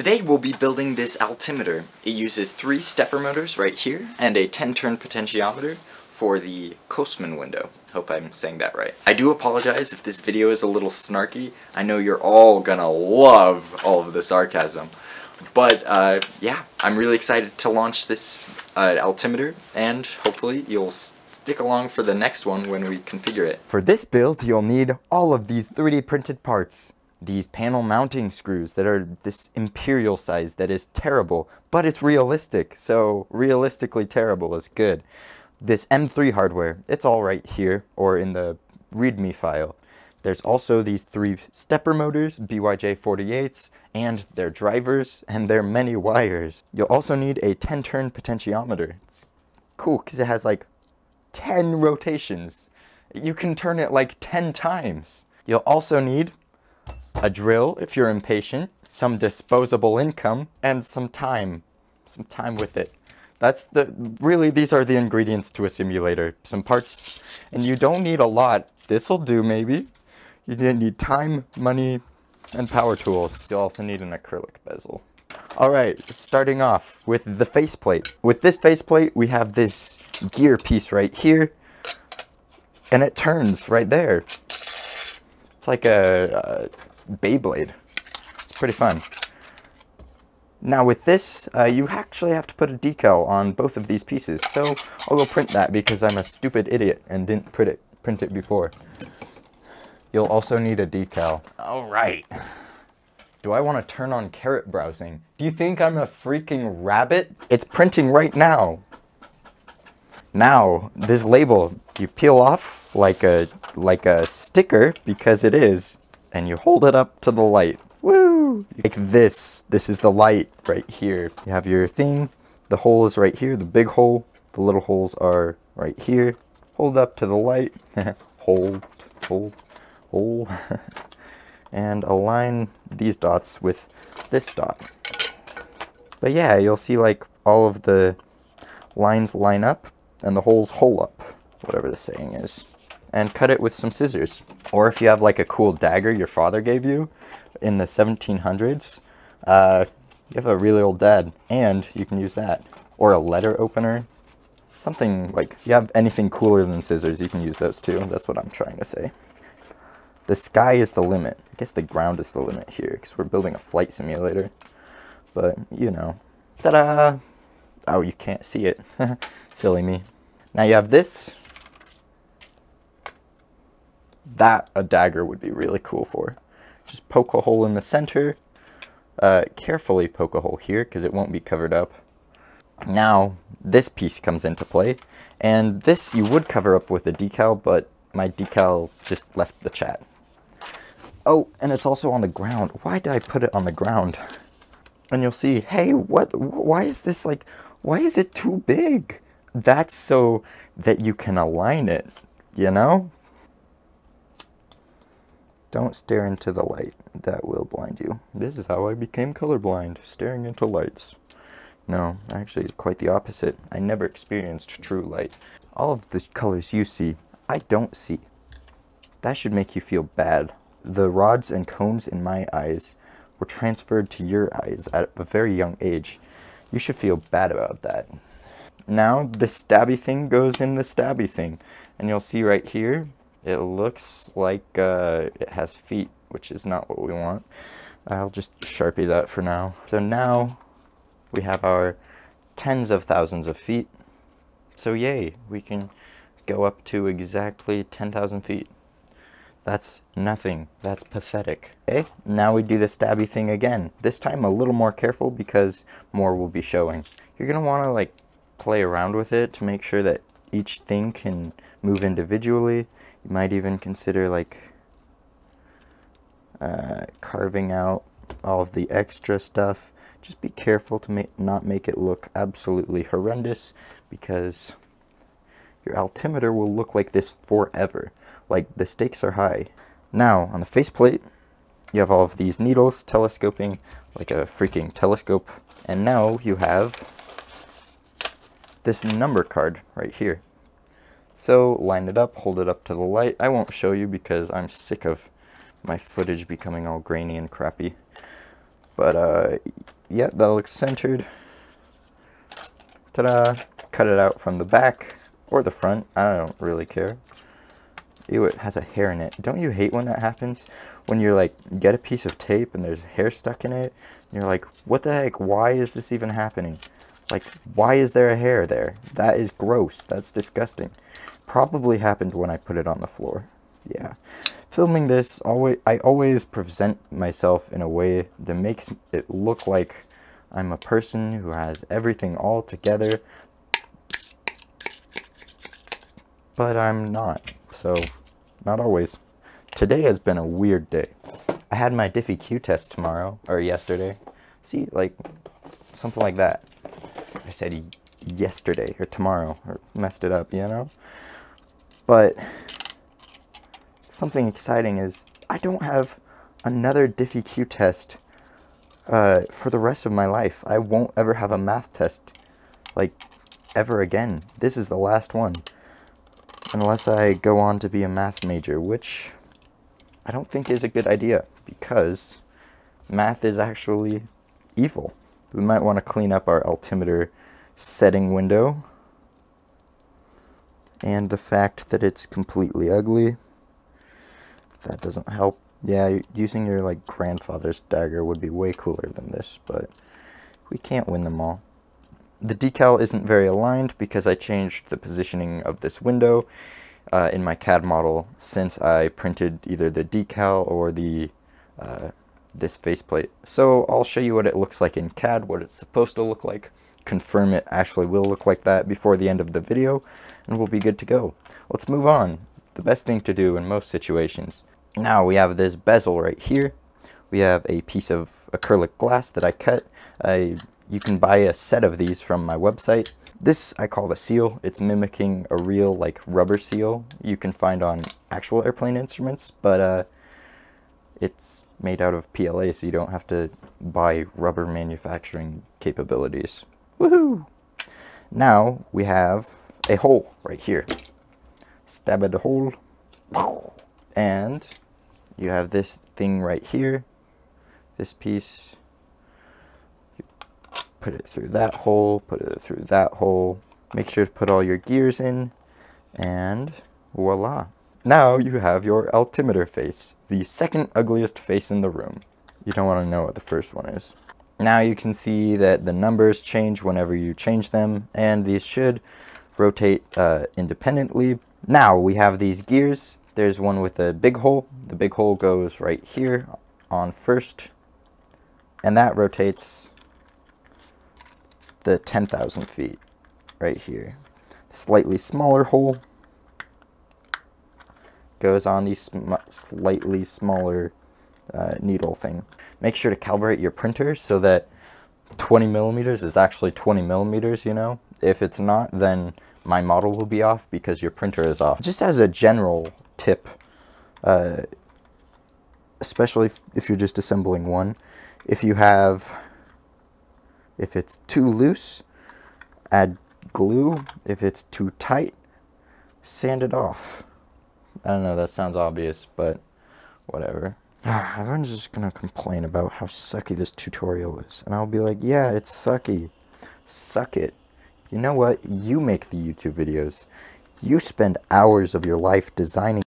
Today we'll be building this altimeter. It uses three stepper motors right here and a 10 turn potentiometer for the Coastman window. Hope I'm saying that right. I do apologize if this video is a little snarky. I know you're all gonna love all of the sarcasm. But uh, yeah, I'm really excited to launch this uh, altimeter and hopefully you'll stick along for the next one when we configure it. For this build, you'll need all of these 3D printed parts. These panel mounting screws that are this imperial size that is terrible, but it's realistic, so realistically terrible is good. This M3 hardware, it's all right here, or in the README file. There's also these three stepper motors, BYJ48s, and their drivers, and their many wires. You'll also need a 10-turn potentiometer. It's cool, because it has like 10 rotations. You can turn it like 10 times. You'll also need a drill if you're impatient, some disposable income, and some time. Some time with it. That's the, really, these are the ingredients to a simulator. Some parts, and you don't need a lot. This'll do, maybe. You didn't need time, money, and power tools. You'll also need an acrylic bezel. Alright, starting off with the faceplate. With this faceplate, we have this gear piece right here, and it turns right there. It's like a, a Beyblade. It's pretty fun. Now with this, uh, you actually have to put a decal on both of these pieces, so I'll go print that because I'm a stupid idiot and didn't print it, print it before. You'll also need a decal. Alright. Do I want to turn on caret browsing? Do you think I'm a freaking rabbit? It's printing right now. Now, this label, you peel off like a, like a sticker, because it is, and you hold it up to the light. Woo! Like this. This is the light right here. You have your thing. The hole is right here, the big hole. The little holes are right here. Hold up to the light. hold, hold, hold. and align these dots with this dot. But yeah, you'll see like all of the lines line up and the holes hole up, whatever the saying is. And cut it with some scissors. Or if you have like a cool dagger your father gave you in the 1700s, uh, you have a really old dad, and you can use that. Or a letter opener. Something like, if you have anything cooler than scissors, you can use those too. That's what I'm trying to say. The sky is the limit. I guess the ground is the limit here, because we're building a flight simulator. But, you know. Ta-da! Oh, you can't see it. Silly me. Now you have this. That a dagger would be really cool for. Just poke a hole in the center. Uh, carefully poke a hole here because it won't be covered up. Now this piece comes into play. And this you would cover up with a decal, but my decal just left the chat. Oh, and it's also on the ground. Why did I put it on the ground? And you'll see, hey, what, why is this like, why is it too big? That's so that you can align it, you know? Don't stare into the light. That will blind you. This is how I became colorblind, staring into lights. No, actually quite the opposite. I never experienced true light. All of the colors you see, I don't see. That should make you feel bad. The rods and cones in my eyes were transferred to your eyes at a very young age. You should feel bad about that. Now the stabby thing goes in the stabby thing. And you'll see right here, it looks like uh, it has feet, which is not what we want. I'll just Sharpie that for now. So now we have our tens of thousands of feet. So yay, we can go up to exactly 10,000 feet. That's nothing. That's pathetic. Okay, now we do the stabby thing again. This time a little more careful because more will be showing. You're gonna wanna like play around with it to make sure that each thing can move individually. You might even consider like uh, carving out all of the extra stuff. Just be careful to make, not make it look absolutely horrendous because your altimeter will look like this forever. Like the stakes are high. Now on the faceplate, you have all of these needles telescoping like a freaking telescope. And now you have this number card right here. So line it up, hold it up to the light. I won't show you because I'm sick of my footage becoming all grainy and crappy. But, uh, yeah, that looks centered. Ta-da! Cut it out from the back or the front. I don't really care. Ew, it has a hair in it. Don't you hate when that happens? When you're like, get a piece of tape and there's hair stuck in it. And you're like, what the heck? Why is this even happening? Like, why is there a hair there? That is gross. That's disgusting. Probably happened when I put it on the floor. Yeah. Filming this, always, I always present myself in a way that makes it look like I'm a person who has everything all together. But I'm not. So, not always. Today has been a weird day. I had my DiffyQ test tomorrow, or yesterday. See, like, something like that. I said yesterday, or tomorrow, or messed it up, you know? But, something exciting is, I don't have another DiffyQ test uh, for the rest of my life. I won't ever have a math test, like, ever again. This is the last one. Unless I go on to be a math major, which I don't think is a good idea because math is actually evil. We might want to clean up our altimeter setting window and the fact that it's completely ugly. That doesn't help. Yeah, using your like grandfather's dagger would be way cooler than this, but we can't win them all. The decal isn't very aligned because I changed the positioning of this window uh, in my CAD model since I printed either the decal or the uh, this faceplate. So I'll show you what it looks like in CAD, what it's supposed to look like, confirm it actually will look like that before the end of the video, and we'll be good to go. Let's move on. The best thing to do in most situations. Now we have this bezel right here. We have a piece of acrylic glass that I cut. I, you can buy a set of these from my website. This I call the seal. It's mimicking a real like rubber seal you can find on actual airplane instruments, but uh, it's made out of PLA so you don't have to buy rubber manufacturing capabilities. Woohoo! Now we have a hole right here. Stab at the hole. And you have this thing right here. This piece put it through that hole, put it through that hole. Make sure to put all your gears in, and voila. Now you have your altimeter face, the second ugliest face in the room. You don't want to know what the first one is. Now you can see that the numbers change whenever you change them, and these should rotate uh, independently. Now we have these gears. There's one with a big hole. The big hole goes right here on first, and that rotates the 10,000 feet right here. Slightly smaller hole goes on the sm slightly smaller uh, needle thing. Make sure to calibrate your printer so that 20 millimeters is actually 20 millimeters, you know? If it's not, then my model will be off because your printer is off. Just as a general tip, uh, especially if, if you're just assembling one, if you have if it's too loose, add glue. If it's too tight, sand it off. I don't know, that sounds obvious, but whatever. Everyone's just gonna complain about how sucky this tutorial is. And I'll be like, yeah, it's sucky. Suck it. You know what? You make the YouTube videos. You spend hours of your life designing.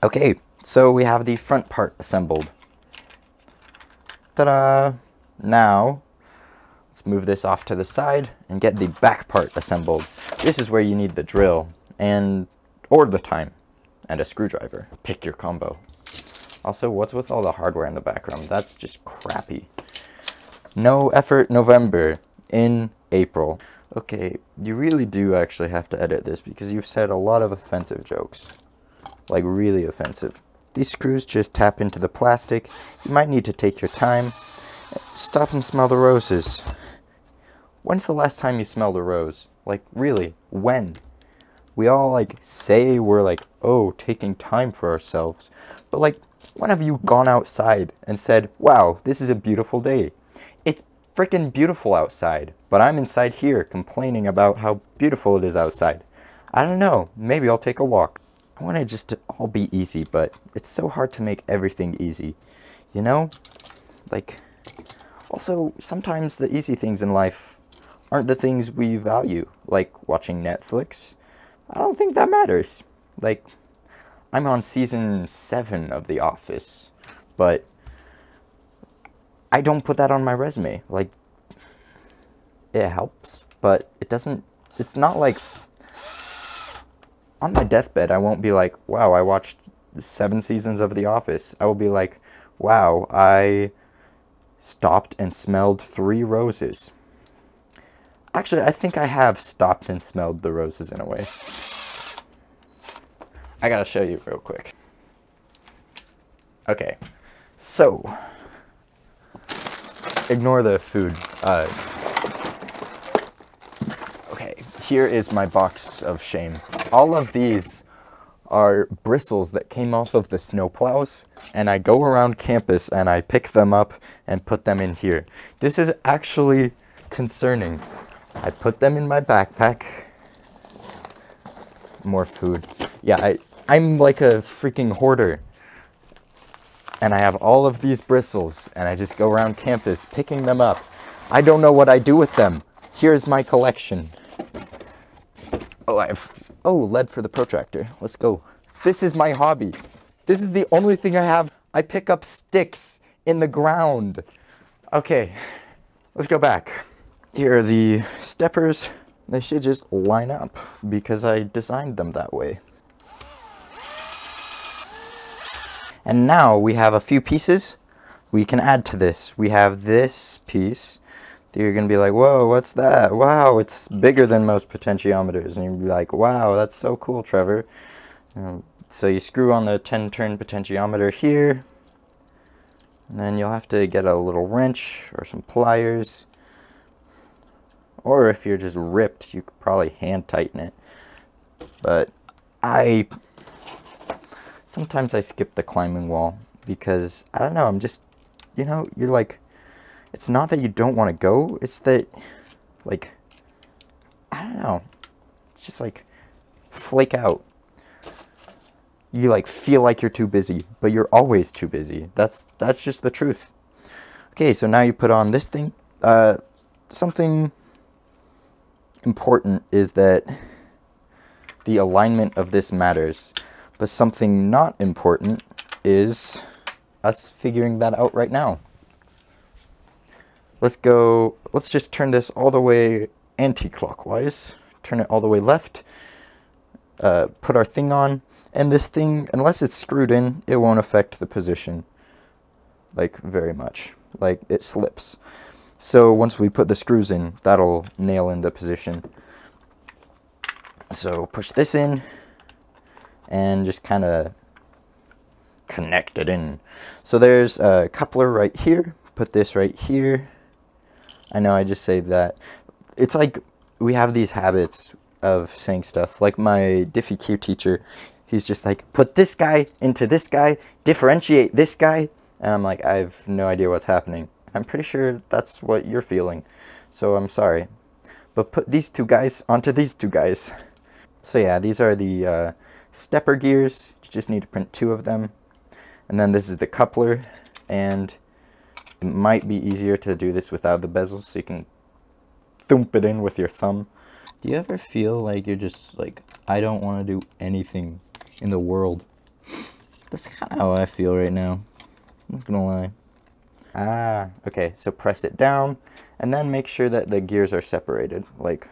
Okay, so we have the front part assembled. Ta-da! Now, Let's move this off to the side and get the back part assembled. This is where you need the drill and or the time and a screwdriver. Pick your combo. Also, what's with all the hardware in the background? That's just crappy. No effort November in April. Okay, you really do actually have to edit this because you've said a lot of offensive jokes. Like really offensive. These screws just tap into the plastic. You might need to take your time. Stop and smell the roses. When's the last time you smelled a rose? Like, really, when? We all, like, say we're, like, oh, taking time for ourselves. But, like, when have you gone outside and said, wow, this is a beautiful day? It's freaking beautiful outside, but I'm inside here complaining about how beautiful it is outside. I don't know, maybe I'll take a walk. I want it just to all be easy, but it's so hard to make everything easy. You know? Like, Also, sometimes the easy things in life aren't the things we value, like watching Netflix. I don't think that matters. Like, I'm on season 7 of The Office, but I don't put that on my resume. Like, it helps, but it doesn't, it's not like on my deathbed, I won't be like, wow, I watched seven seasons of The Office. I will be like, wow, I stopped and smelled three roses. Actually, I think I have stopped and smelled the roses in a way. I gotta show you real quick. Okay, so ignore the food. Uh, okay, here is my box of shame. All of these are bristles that came off of the snowplows, and I go around campus and I pick them up and put them in here. This is actually concerning. I put them in my backpack. More food. Yeah, I, I'm like a freaking hoarder. And I have all of these bristles, and I just go around campus picking them up. I don't know what I do with them. Here's my collection. Oh, I've Oh, lead for the protractor. Let's go. This is my hobby. This is the only thing I have. I pick up sticks in the ground. Okay, let's go back. Here are the steppers. They should just line up because I designed them that way. And now we have a few pieces we can add to this. We have this piece that you're going to be like, whoa, what's that? Wow, it's bigger than most potentiometers. And you'll be like, wow, that's so cool, Trevor. Um, so you screw on the 10 turn potentiometer here. And then you'll have to get a little wrench or some pliers. Or if you're just ripped, you could probably hand tighten it. But I sometimes I skip the climbing wall because I don't know, I'm just you know, you're like it's not that you don't want to go, it's that, like, I don't know. It's just like, flake out. You like feel like you're too busy, but you're always too busy. That's that's just the truth. Okay, so now you put on this thing. Uh, something important is that the alignment of this matters, but something not important is us figuring that out right now. Let's go, let's just turn this all the way anti-clockwise. Turn it all the way left. Uh, put our thing on. And this thing, unless it's screwed in, it won't affect the position. Like, very much. Like, it slips. So once we put the screws in, that'll nail in the position. So push this in and just kind of connect it in. So there's a coupler right here. Put this right here. I know I just say that. It's like we have these habits of saying stuff. Like my Diffie Q teacher, he's just like, put this guy into this guy, differentiate this guy. And I'm like, I have no idea what's happening. I'm pretty sure that's what you're feeling. So I'm sorry. But put these two guys onto these two guys. So yeah, these are the uh, stepper gears. You just need to print two of them. And then this is the coupler. And it might be easier to do this without the bezel so you can thump it in with your thumb. Do you ever feel like you're just like, I don't want to do anything in the world? That's kind of how I feel right now. I'm not gonna lie. Ah, okay, so press it down and then make sure that the gears are separated. Like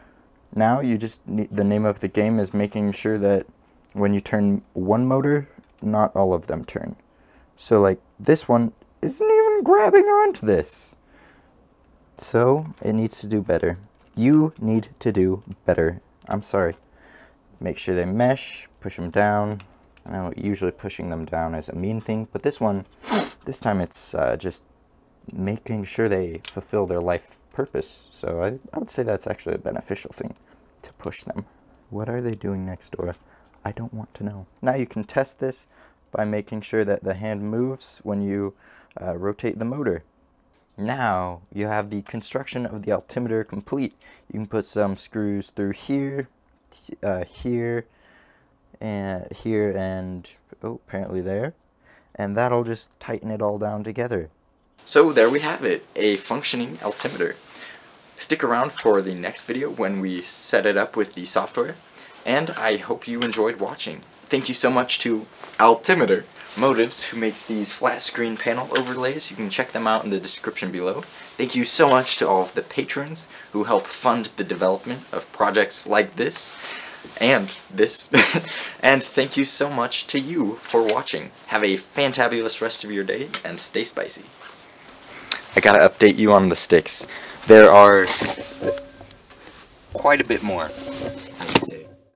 now you just need, the name of the game is making sure that when you turn one motor, not all of them turn. So like this one isn't even grabbing onto this. So, it needs to do better. You need to do better. I'm sorry. Make sure they mesh, push them down. I know usually pushing them down is a mean thing, but this one, this time it's uh, just making sure they fulfill their life purpose. So I, I would say that's actually a beneficial thing to push them. What are they doing next door? I don't want to know. Now you can test this by making sure that the hand moves when you uh, rotate the motor. Now you have the construction of the altimeter complete. You can put some screws through here, uh, here, and here, and oh, apparently there. And that'll just tighten it all down together. So there we have it, a functioning altimeter. Stick around for the next video when we set it up with the software, and I hope you enjoyed watching. Thank you so much to Altimeter Motives, who makes these flat screen panel overlays. You can check them out in the description below. Thank you so much to all of the patrons who help fund the development of projects like this and this. and thank you so much to you for watching. Have a fantabulous rest of your day and stay spicy. I gotta update you on the sticks. There are quite a bit more.